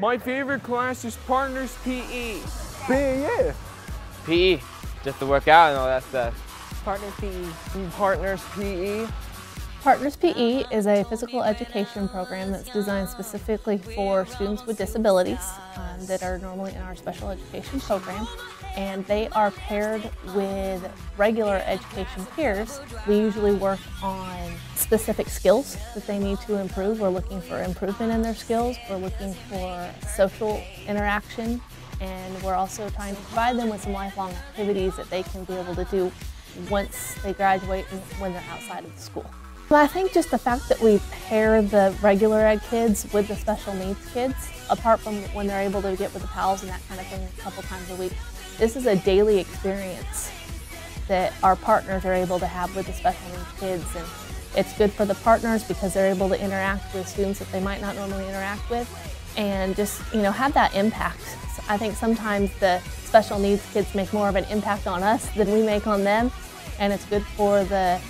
My favorite class is Partners PE. PE, yeah. PE, just to work out and all that stuff. Partners PE. Partners PE. Partners PE is a physical education program that's designed specifically for students with disabilities um, that are normally in our special education program. And they are paired with regular education peers. We usually work on specific skills that they need to improve. We're looking for improvement in their skills. We're looking for social interaction. And we're also trying to provide them with some lifelong activities that they can be able to do once they graduate and when they're outside of the school. I think just the fact that we pair the regular ed kids with the special needs kids, apart from when they're able to get with the pals and that kind of thing a couple times a week, this is a daily experience that our partners are able to have with the special needs kids. And it's good for the partners because they're able to interact with students that they might not normally interact with and just, you know, have that impact. So I think sometimes the special needs kids make more of an impact on us than we make on them. And it's good for the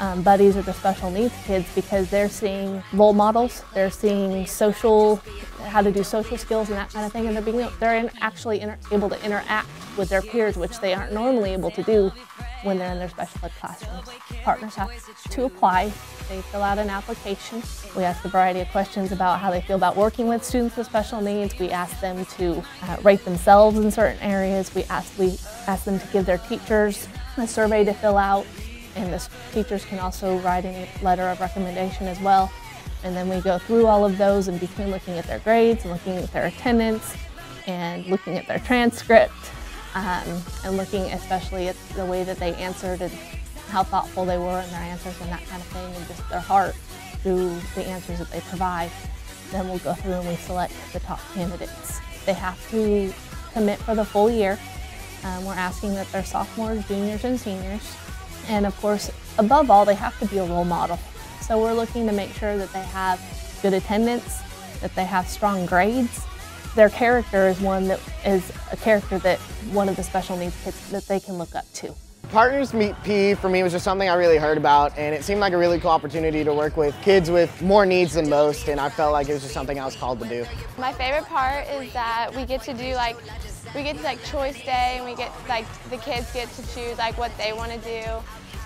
um, buddies or the special needs kids because they're seeing role models, they're seeing social, how to do social skills and that kind of thing, and they're being they're in, actually inter, able to interact with their peers, which they aren't normally able to do when they're in their special ed classrooms. Partners have to apply. They fill out an application. We ask a variety of questions about how they feel about working with students with special needs. We ask them to uh, rate themselves in certain areas. We ask, we ask them to give their teachers a survey to fill out and the teachers can also write a letter of recommendation as well. And then we go through all of those in between looking at their grades and looking at their attendance and looking at their transcript um, and looking especially at the way that they answered and how thoughtful they were in their answers and that kind of thing and just their heart through the answers that they provide. Then we'll go through and we select the top candidates. They have to commit for the full year. Um, we're asking that they're sophomores, juniors, and seniors. And of course, above all, they have to be a role model. So we're looking to make sure that they have good attendance, that they have strong grades. Their character is one that is a character that one of the special needs kids that they can look up to. Partners Meet PE for me was just something I really heard about and it seemed like a really cool opportunity to work with kids with more needs than most and I felt like it was just something I was called to do. My favorite part is that we get to do like we get to like choice day and we get like the kids get to choose like what they want to do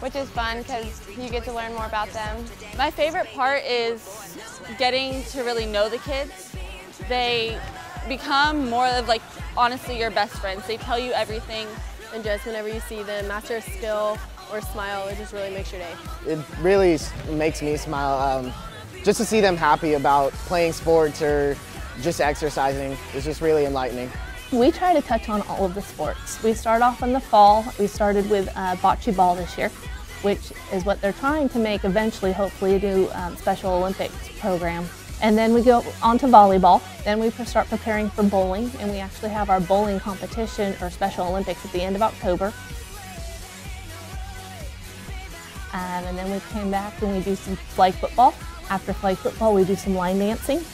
which is fun because you get to learn more about them. My favorite part is getting to really know the kids. They become more of like honestly your best friends. They tell you everything and just whenever you see them master a skill or smile, it just really makes your day. It really makes me smile. Um, just to see them happy about playing sports or just exercising is just really enlightening. We try to touch on all of the sports. We start off in the fall. We started with uh, bocce ball this year, which is what they're trying to make eventually, hopefully, do um, Special Olympics program. And then we go on to volleyball. Then we start preparing for bowling, and we actually have our bowling competition or Special Olympics at the end of October. Um, and then we came back and we do some flag football. After flag football, we do some line dancing.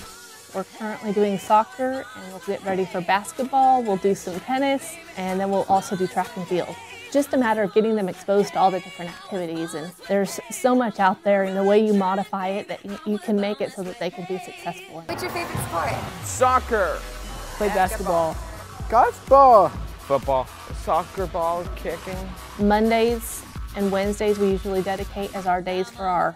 We're currently doing soccer and we'll get ready for basketball. We'll do some tennis and then we'll also do track and field. Just a matter of getting them exposed to all the different activities and there's so much out there and the way you modify it that you can make it so that they can be successful. What's your favorite sport? Soccer. Play basketball. Golf ball. Football. Soccer ball kicking. Mondays and Wednesdays we usually dedicate as our days for our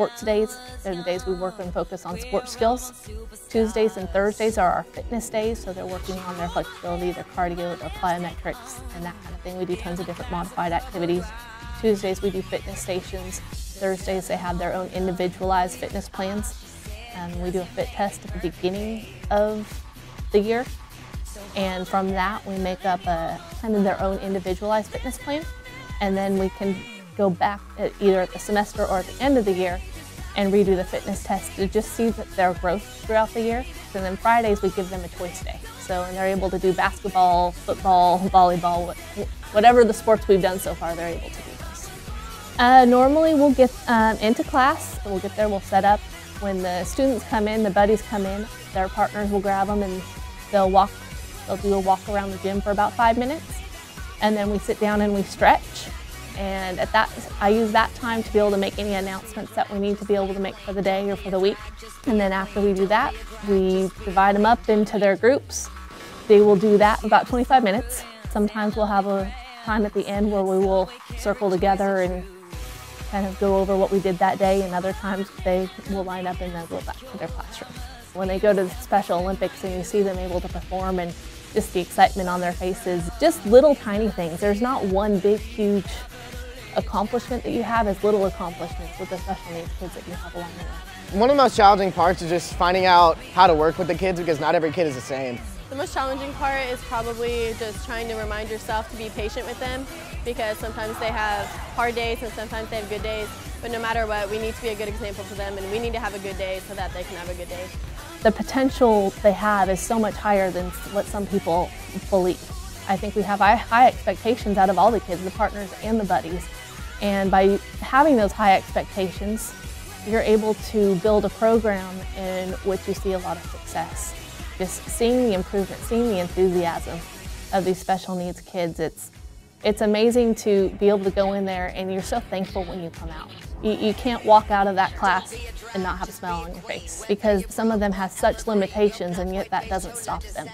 sports days. They're the days we work and focus on sports skills. Tuesdays and Thursdays are our fitness days, so they're working on their flexibility, their cardio, their plyometrics, and that kind of thing. We do tons of different modified activities. Tuesdays we do fitness stations. Thursdays they have their own individualized fitness plans. Um, we do a fit test at the beginning of the year. And from that, we make up a kind of their own individualized fitness plan. And then we can go back at either at the semester or at the end of the year and redo the fitness test to just see their growth throughout the year. And then Fridays we give them a choice day. So and they're able to do basketball, football, volleyball, whatever the sports we've done so far, they're able to do those. Uh, normally we'll get um, into class, we'll get there, we'll set up. When the students come in, the buddies come in, their partners will grab them and they'll walk, they'll do a walk around the gym for about five minutes. And then we sit down and we stretch And at that, I use that time to be able to make any announcements that we need to be able to make for the day or for the week. And then after we do that, we divide them up into their groups. They will do that about 25 minutes. Sometimes we'll have a time at the end where we will circle together and kind of go over what we did that day, and other times they will line up and then go back to their classroom. When they go to the Special Olympics and you see them able to perform and just the excitement on their faces, just little tiny things. There's not one big, huge accomplishment that you have, as little accomplishments with the special needs kids that you have along the way. One of the most challenging parts is just finding out how to work with the kids because not every kid is the same. The most challenging part is probably just trying to remind yourself to be patient with them because sometimes they have hard days and sometimes they have good days. But no matter what, we need to be a good example for them and we need to have a good day so that they can have a good day. The potential they have is so much higher than what some people believe. I think we have high expectations out of all the kids, the partners and the buddies. And by having those high expectations, you're able to build a program in which you see a lot of success just seeing the improvement, seeing the enthusiasm of these special needs kids, it's, it's amazing to be able to go in there and you're so thankful when you come out. You, you can't walk out of that class and not have a smile on your face because some of them have such limitations and yet that doesn't stop them.